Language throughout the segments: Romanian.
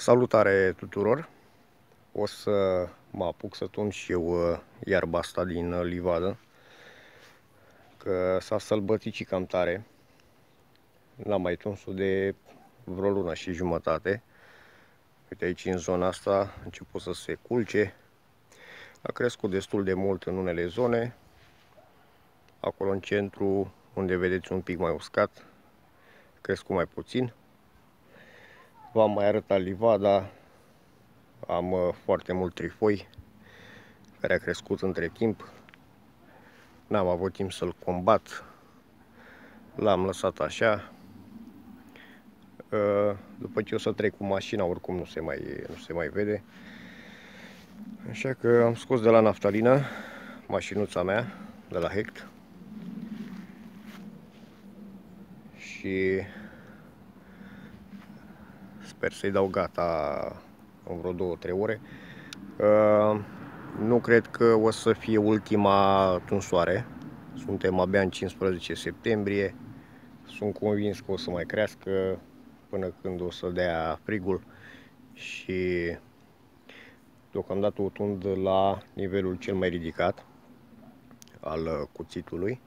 Salutare tuturor! O să mă apuc să tun și eu uh, iarba asta din uh, livadă că s-a sălbăticit cam tare. N-am mai tuns-o de vreo lună și jumătate. Uite aici în zona asta a început să se culce. A crescut destul de mult în unele zone. Acolo în centru unde vedeți un pic mai uscat crescut mai puțin v-am mai arătat livada am uh, foarte mult trifoi care a crescut între timp. N-am avut timp să-l combat. L-am lăsat așa. Uh, după ce o să trec cu mașina, oricum nu se mai, nu se mai vede. Așa că am scos de la naftalină mașinuța mea de la Hect. Și sper să-i dau gata în vreo două, trei ore. Uh, nu cred că o să fie ultima tunsoare. Suntem abia în 15 septembrie. Sunt convins că o să mai crească până când o să dea frigul și deocamdată o tund la nivelul cel mai ridicat al cuțitului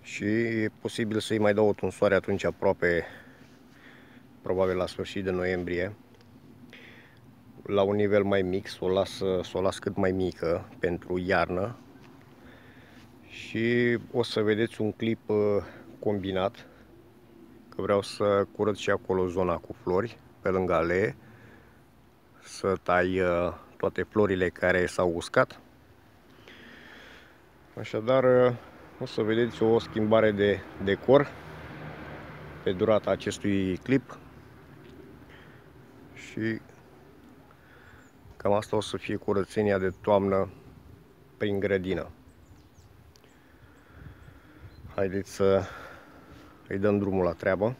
și e posibil să-i mai dau o tunsoare atunci aproape probabil la sfârșit de noiembrie la un nivel mai mic, să o las, să o las cât mai mică pentru iarnă. Și o să vedeți un clip uh, combinat că vreau să curăț și acolo zona cu flori pe lângă alee să tai uh, toate florile care s-au uscat. Așadar uh, o să vedeți o schimbare de decor pe durata acestui clip și Cam asta o să fie curățenia de toamnă prin grădină. Haideți să îi dăm drumul la treabă.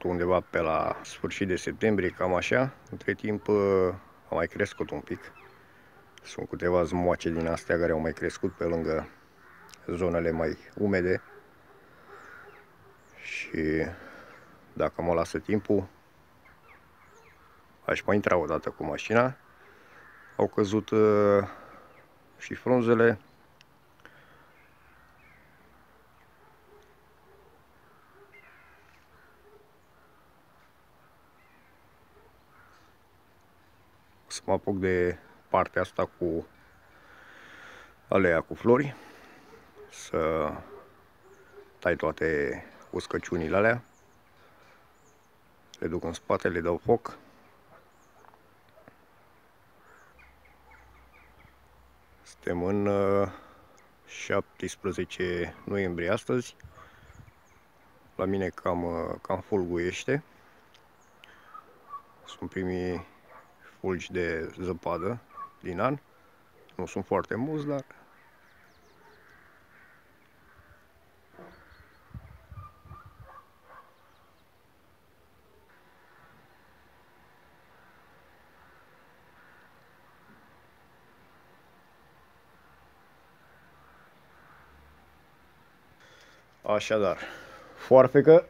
Făcut undeva pe la sfârșit de septembrie, cam așa. Între timp uh, a mai crescut un pic. Sunt câteva zmoace din astea care au mai crescut pe lângă zonele mai umede. Și dacă mă lasă timpul, aș mai intra o dată cu mașina. Au căzut uh, și frunzele, să mă apuc de partea asta cu alea cu flori să tai toate uscăciunile alea le duc în spate, le dau foc suntem în 17 noiembrie astăzi. La mine cam, cam fulguiește. Sunt primii fulgi de zăpadă din an. Nu sunt foarte mulți, dar Așadar, foarfecă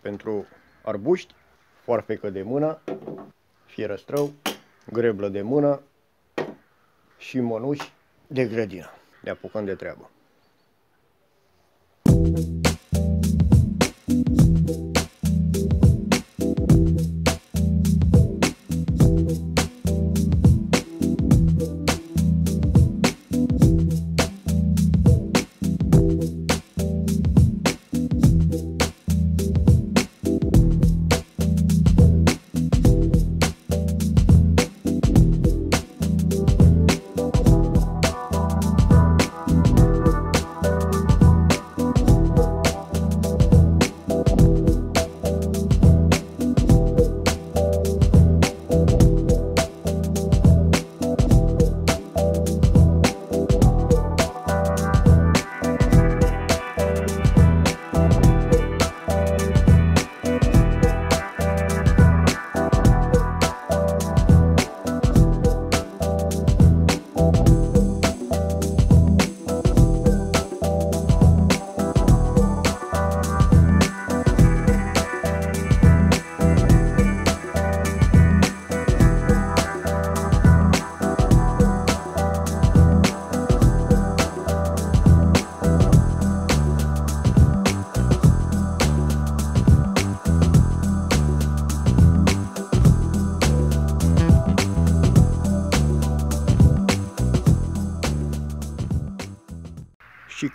pentru arbuști, foarfecă de mână, fierăstrău, greblă de mână și mănuși de grădină. Ne apucăm de treabă.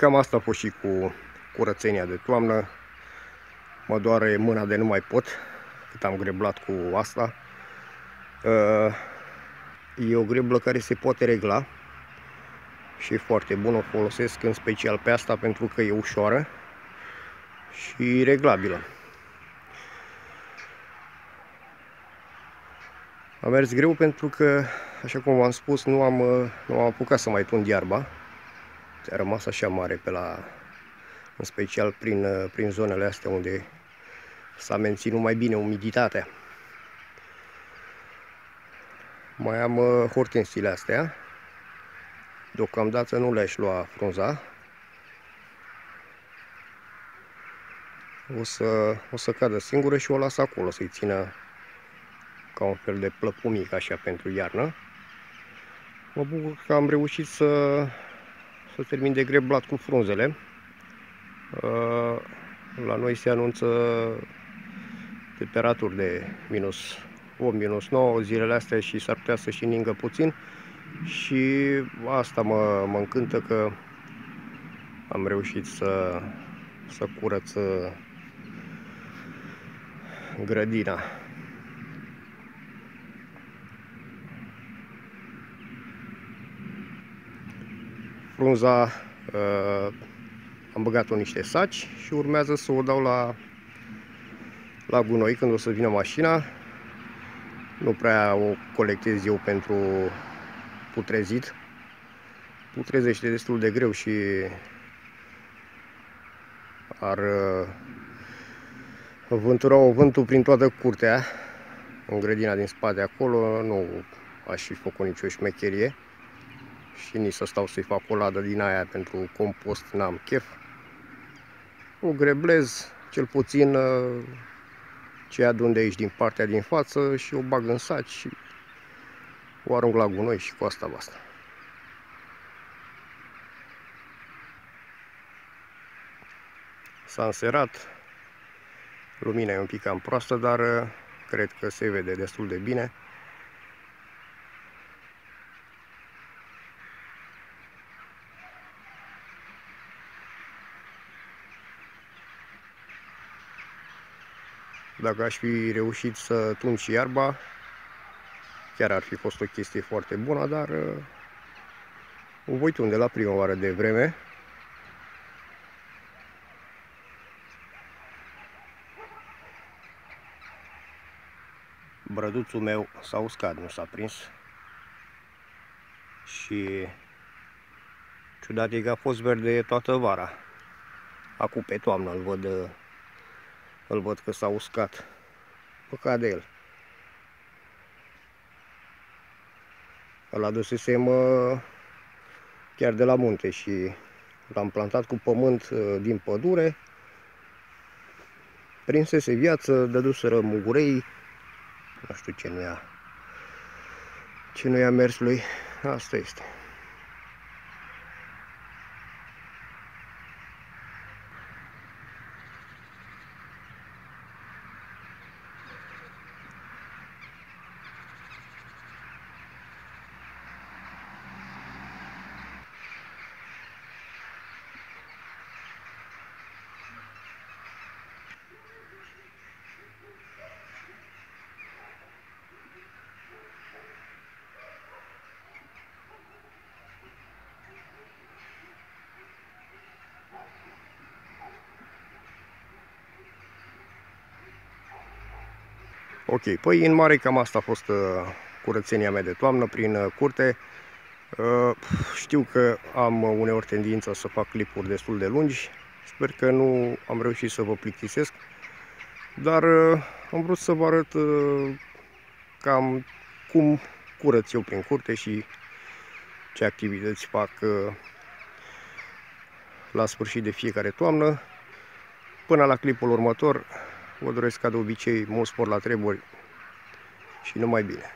Cam asta a fost și cu curățenia de toamnă. Mă doare mâna de nu mai pot, cât am greblat cu asta. Uh, e o greblă care se poate regla și e foarte bună. O folosesc în special pe asta pentru că e ușoară și reglabilă. A mers greu pentru că, așa cum v-am spus, nu am, nu am apucat să mai tund iarba a rămas așa mare pe la, în special prin, prin zonele astea unde s-a menținut mai bine umiditatea. Mai am uh, hortensiile astea. Deocamdată nu le-aș lua frunza. O să, o să cadă singură și o las acolo să-i țină ca un fel de plăpumic așa pentru iarnă. Mă bucur că am reușit să să termin de greblat cu frunzele. Uh, la noi se anunță temperaturi de minus 8, minus 9 zilele astea și s-ar putea să și ningă puțin și asta mă, mă încântă că am reușit să, să curăț uh, grădina. Frunza uh, am băgat-o niște saci și urmează să o dau la, la gunoi când o să vină mașina. Nu prea o colectez eu pentru putrezit. Putrezește destul de greu și ar uh, vântura o vântul prin toată curtea în grădina din spate acolo. Nu aș fi făcut nicio șmecherie și nici să stau să-i fac o ladă din aia pentru compost, n-am chef. O greblez, cel puțin uh, ce adun de aici din partea din față și o bag în saci și o arunc la gunoi și cu asta basta. S-a înserat, lumina e un pic cam proastă, dar uh, cred că se vede destul de bine. Dacă aș fi reușit să tund și iarba, chiar ar fi fost o chestie foarte bună, dar uh, o voi tunde la primăvară de vreme. Brăduțul meu s-a uscat, nu s-a prins. Și ciudat e că a fost verde toată vara. Acum pe toamnă îl văd, îl văd că s-a uscat. Păcat de el. Îl adusesem chiar de la munte și l-am plantat cu pământ uh, din pădure. Prinsese viață, dăduseră mugurei, nu știu ce nu ia, ce nu i-a mers lui, asta este. Ok, păi în mare cam asta a fost uh, curățenia mea de toamnă prin uh, curte. Uh, știu că am uneori tendința să fac clipuri destul de lungi. Sper că nu am reușit să vă plictisesc. Dar am vrut să vă arăt cam cum curăț eu prin curte și ce activități fac la sfârșit de fiecare toamnă. Până la clipul următor, Vă doresc ca de obicei mult spor la treburi și numai bine.